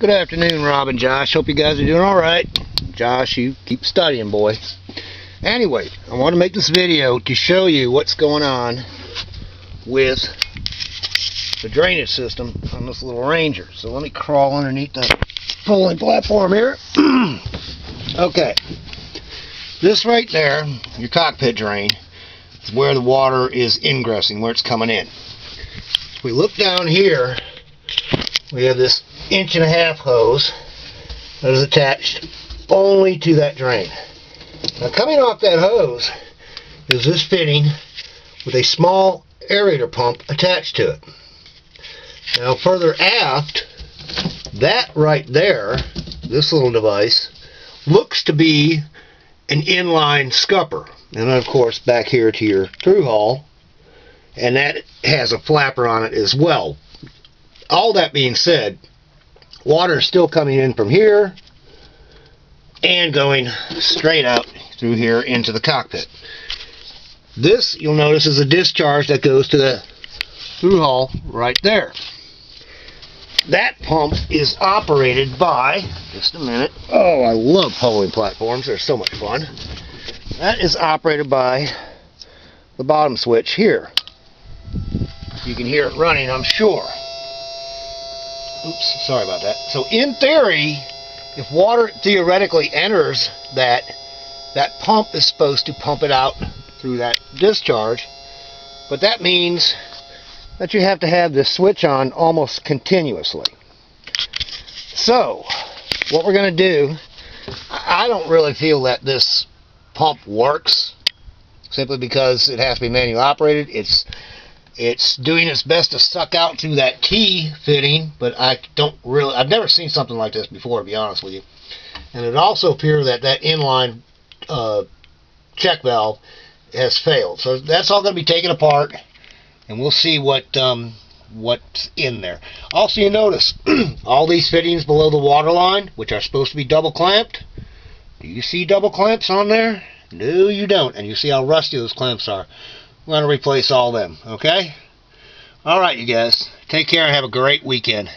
Good afternoon, Rob and Josh. Hope you guys are doing all right. Josh, you keep studying, boy. Anyway, I want to make this video to show you what's going on with the drainage system on this little Ranger. So let me crawl underneath the pulling platform here. okay. This right there, your cockpit drain, is where the water is ingressing, where it's coming in. If we look down here, we have this inch and a half hose that is attached only to that drain. Now coming off that hose is this fitting with a small aerator pump attached to it. Now further aft, that right there, this little device, looks to be an inline scupper. And then of course back here to your through hull, and that has a flapper on it as well. All that being said, water is still coming in from here and going straight out through here into the cockpit. This, you'll notice, is a discharge that goes to the through hull right there. That pump is operated by, just a minute, oh, I love pulling platforms, they're so much fun. That is operated by the bottom switch here. You can hear it running, I'm sure. Oops, sorry about that. So in theory, if water theoretically enters that, that pump is supposed to pump it out through that discharge. But that means that you have to have this switch on almost continuously. So, what we're going to do, I don't really feel that this pump works simply because it has to be manually operated. It's it's doing its best to suck out through that T fitting, but I don't really, I've never seen something like this before, to be honest with you. And it also appears that that inline uh, check valve has failed. So that's all going to be taken apart, and we'll see what um, what's in there. Also, you notice all these fittings below the water line, which are supposed to be double clamped. Do you see double clamps on there? No, you don't. And you see how rusty those clamps are. Going to replace all them, okay? All right, you guys. Take care and have a great weekend.